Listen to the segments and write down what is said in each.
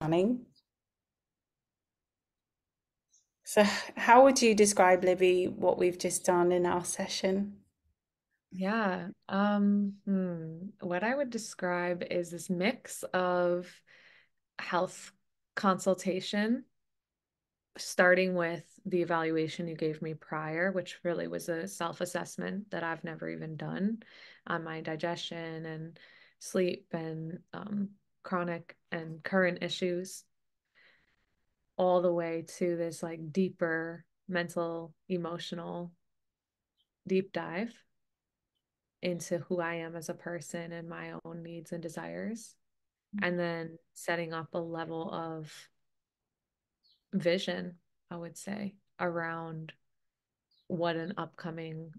stunning. So, how would you describe, Libby, what we've just done in our session? Yeah. Um, hmm. What I would describe is this mix of health consultation, starting with the evaluation you gave me prior, which really was a self-assessment that I've never even done on my digestion and sleep and um, chronic and current issues, all the way to this like deeper mental, emotional deep dive into who I am as a person and my own needs and desires. Mm-hmm. And then setting up a level of vision, I would say, around what an upcoming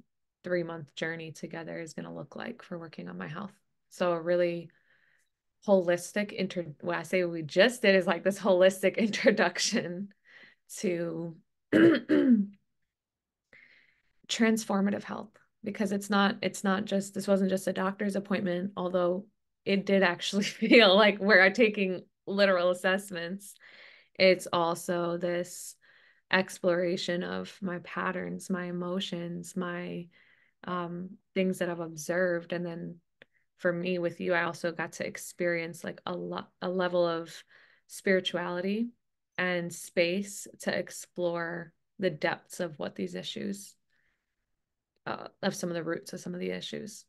three month journey together is going to look like for working on my health. So, a really holistic inter what I say we just did is like this holistic introduction to transformative health because it's not it's not just this wasn't just a doctor's appointment although it did actually feel like we're taking literal assessments. It's also this exploration of my patterns my emotions my um, things that i've observed and then for me with you i also got to experience like a lot a level of spirituality and space to explore the depths of what these issues uh, of some of the roots of some of the issues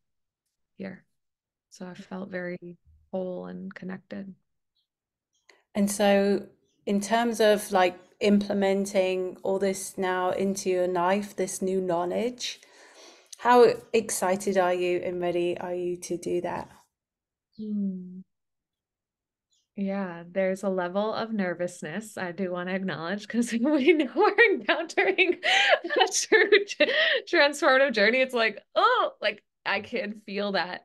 here. So I felt very whole and connected. And so, in terms of like implementing all this now into your life, this new knowledge, how excited are you and ready are you to do that? Hmm. Yeah, there's a level of nervousness I do want to acknowledge because we know we're encountering a true transformative journey. It's like, oh, like I can feel that.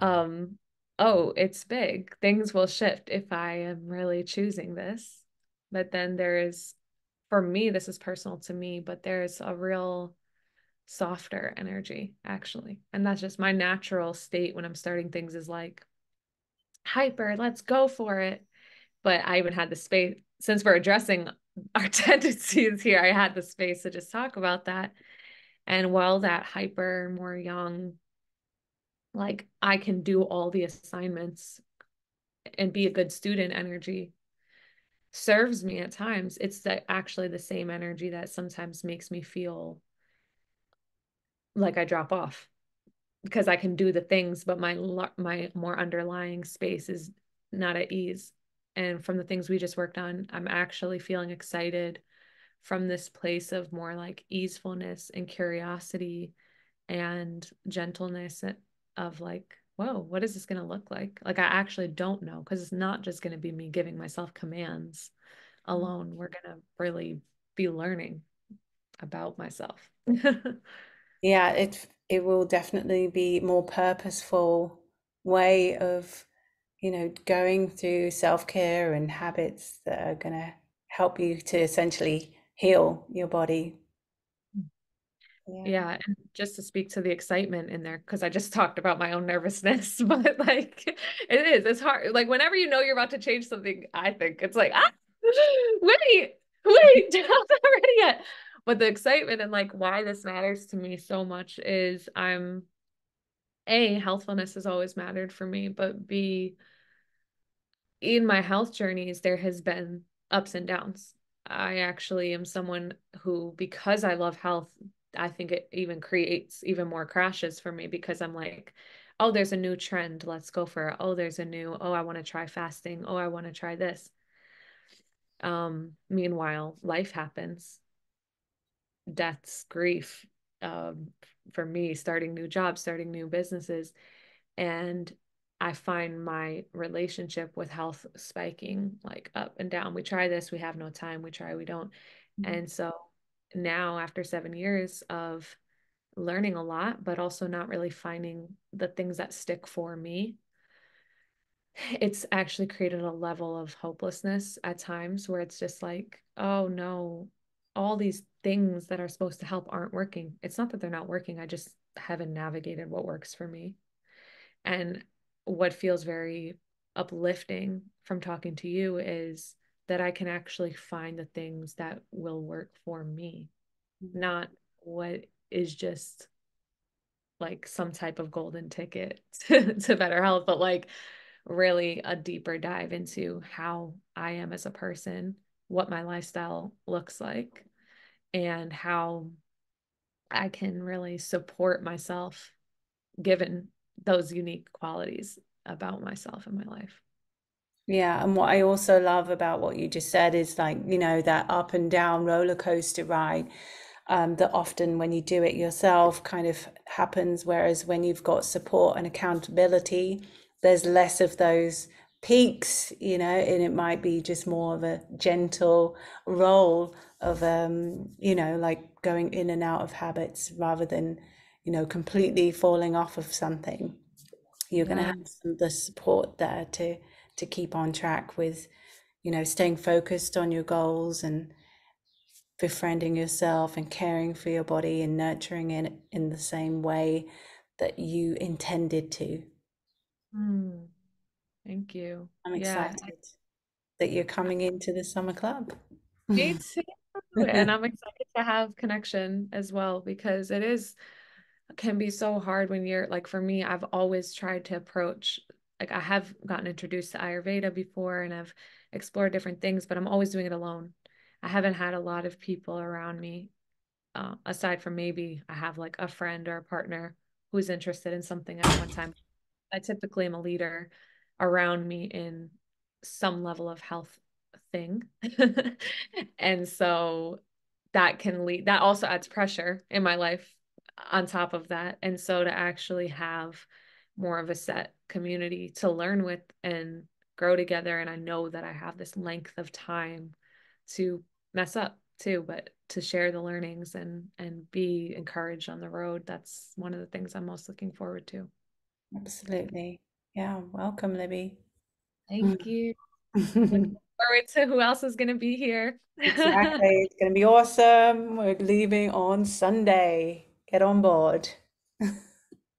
Um, oh, it's big. Things will shift if I am really choosing this. But then there is, for me, this is personal to me, but there's a real softer energy actually. And that's just my natural state when I'm starting things is like, hyper, let's go for it. But I even had the space, since we're addressing our tendencies here, I had the space to just talk about that. And while that hyper, more young, like I can do all the assignments and be a good student energy serves me at times, it's the, actually the same energy that sometimes makes me feel like I drop off because I can do the things, but my my more underlying space is not at ease. And from the things we just worked on, I'm actually feeling excited from this place of more like easefulness and curiosity and gentleness of like, whoa, what is this going to look like? Like, I actually don't know because it's not just going to be me giving myself commands mm-hmm. alone. We're going to really be learning about myself. yeah, it it will definitely be more purposeful way of you know going through self-care and habits that are going to help you to essentially heal your body. Yeah. yeah and just to speak to the excitement in there because i just talked about my own nervousness but like it is it's hard like whenever you know you're about to change something i think it's like ah wait wait not ready yet but the excitement and like why this matters to me so much is I'm a healthfulness has always mattered for me, but B in my health journeys there has been ups and downs. I actually am someone who because I love health, I think it even creates even more crashes for me because I'm like oh there's a new trend, let's go for it. Oh there's a new oh I want to try fasting. Oh I want to try this. Um meanwhile life happens deaths, grief, um, for me, starting new jobs, starting new businesses. And I find my relationship with health spiking like up and down. We try this, we have no time, we try, we don't. Mm-hmm. And so now, after seven years of learning a lot, but also not really finding the things that stick for me, it's actually created a level of hopelessness at times where it's just like, oh no, all these things that are supposed to help aren't working. It's not that they're not working. I just haven't navigated what works for me. And what feels very uplifting from talking to you is that I can actually find the things that will work for me, mm-hmm. not what is just like some type of golden ticket to, to better health, but like really a deeper dive into how I am as a person, what my lifestyle looks like, and how I can really support myself given those unique qualities about myself and my life. Yeah, and what I also love about what you just said is like, you know, that up and down roller coaster ride um, that often when you do it yourself kind of happens. Whereas when you've got support and accountability, there's less of those peaks, you know, and it might be just more of a gentle roll of, um, you know, like going in and out of habits rather than, you know, completely falling off of something. You're yeah. going to have some, the support there to to keep on track with, you know, staying focused on your goals and befriending yourself and caring for your body and nurturing it in the same way that you intended to. Mm, thank you. I'm excited yeah. that you're coming into the summer club. Me too. And I'm excited to have connection as well because it is can be so hard when you're like for me I've always tried to approach like I have gotten introduced to Ayurveda before and I've explored different things but I'm always doing it alone I haven't had a lot of people around me, uh, aside from maybe I have like a friend or a partner who's interested in something at one time. I typically am a leader around me in some level of health thing. and so that can lead, that also adds pressure in my life on top of that. And so to actually have more of a set community to learn with and grow together. And I know that I have this length of time to mess up too but to share the learnings and and be encouraged on the road that's one of the things i'm most looking forward to absolutely yeah welcome libby thank you looking forward to who else is going to be here. Exactly. It's going to be awesome. We're leaving on sunday. Get on board